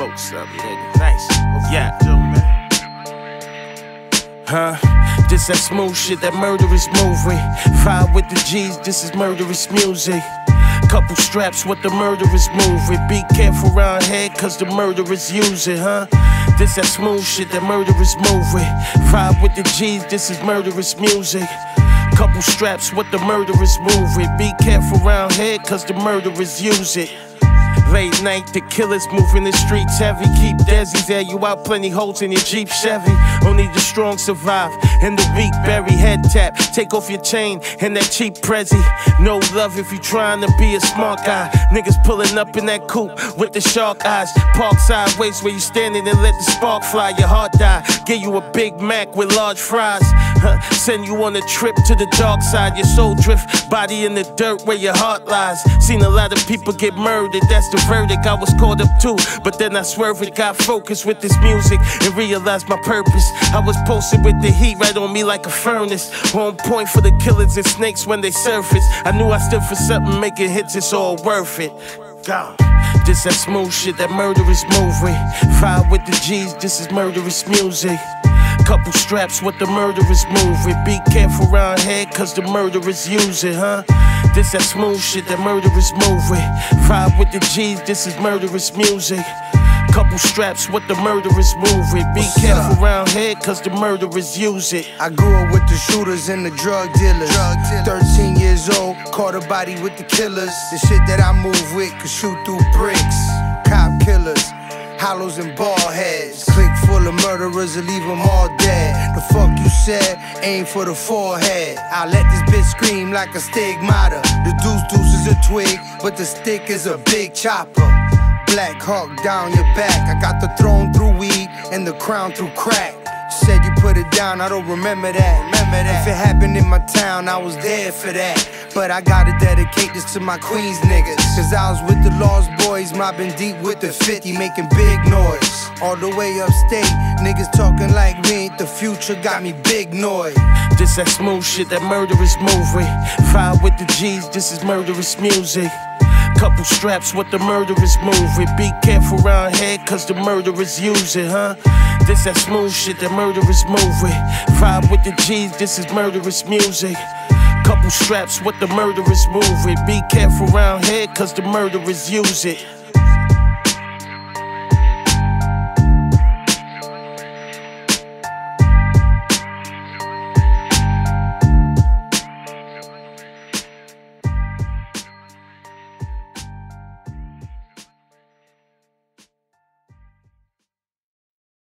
up, nigga? Nyce. Yeah. Huh? This that smooth shit, that murderous movie. Five with the G's, this is murderous music. Couple straps with the murderous movie. Be careful around here, cause the murderers use it, huh? This that smooth shit, that murderous movie. Five with the G's, this is murderous music. Couple straps with the murderous movie. Be careful around here, cause the murderers use it. Late night, the killers moving the streets heavy. Keep Desi's there, you out plenty holes in your Jeep Chevy. Only the strong survive, and the weak bury head tap. Take off your chain and that cheap Prezi. No love if you trying to be a smart guy. Niggas pulling up in that coupe with the shark eyes. Park sideways where you standing and let the spark fly. Your heart die. Give you a Big Mac with large fries. Send you on a trip to the dark side. Your soul drift, body in the dirt where your heart lies. Seen a lot of people get murdered, that's the verdict I was caught up to. But then I swerved and got focused with this music and realized my purpose. I was posted with the heat right on me like a furnace. On point for the killers and snakes when they surface. I knew I stood for something, making hits, it's all worth it. God. This that smooth shit, that murderous movie. Five with the G's, this is murderous music. Couple straps with the murderous movie. Be careful around here, cause the murderers use it, huh? This that smooth shit, that murderous movie. Five with the G's, this is murderous music. Couple straps with the murderous movie. Be What's careful up? around here, cause the murderers use it. I grew up with the shooters and the drug dealers. 13 years old, caught a body with the killers. The shit that I move with could shoot through bricks. Cop killers, hollows and ball heads. Click full of murderers and leave them all dead. The fuck you said, aim for the forehead. I let this bitch scream like a stigmata. The deuce deuce is a twig, but the stick is a big chopper. Black Hawk down your back. I got the throne through weed and the crown through crack. Said you put it down, I don't remember that. Remember that. If it happened in my town, I was there for that. But I gotta dedicate this to my Queens niggas. Cause I was with the Lost Boys, mobbing deep with the 50, making big noise. All the way upstate, niggas talking like ain't the future, got me big noise. This that smooth shit, that murderous movie. Five with the G's, this is murderous music. Couple straps with the murderous movie. Be careful around here, cause the murderers use it, huh? This that smooth shit, that murderous movie. Five with the G's, this is murderous music. Couple straps with the murderous movie. Be careful around here, cause the murderers use it.